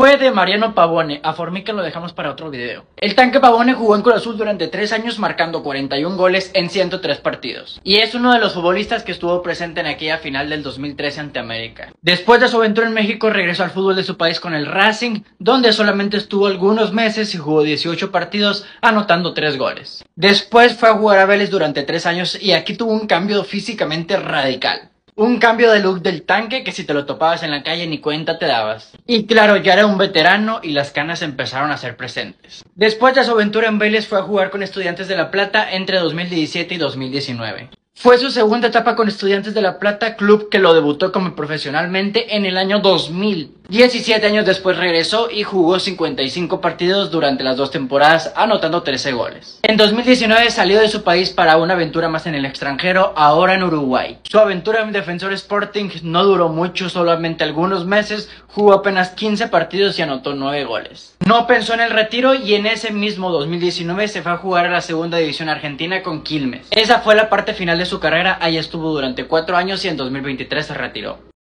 fue de Mariano Pavone? A Formica lo dejamos para otro video. El tanque Pavone jugó en Cruz Azul durante 3 años marcando 41 goles en 103 partidos. Y es uno de los futbolistas que estuvo presente en aquella final del 2013 ante América. Después de su aventura en México regresó al fútbol de su país con el Racing, donde solamente estuvo algunos meses y jugó 18 partidos anotando 3 goles. Después fue a jugar a Vélez durante 3 años y aquí tuvo un cambio físicamente radical. Un cambio de look del tanque que si te lo topabas en la calle ni cuenta te dabas. Y claro, ya era un veterano y las canas empezaron a ser presentes. Después de su aventura en Vélez fue a jugar con Estudiantes de La Plata entre 2017 y 2019. Fue su segunda etapa con Estudiantes de La Plata, club que lo debutó como profesionalmente en el año 2000. 17 años después regresó y jugó 55 partidos durante las dos temporadas, anotando 13 goles. En 2019 salió de su país para una aventura más en el extranjero, ahora en Uruguay. Su aventura en Defensor Sporting no duró mucho, solamente algunos meses, jugó apenas 15 partidos y anotó 9 goles. No pensó en el retiro y en ese mismo 2019 se fue a jugar a la segunda división argentina con Quilmes. Esa fue la parte final de su carrera, ahí estuvo durante 4 años y en 2023 se retiró.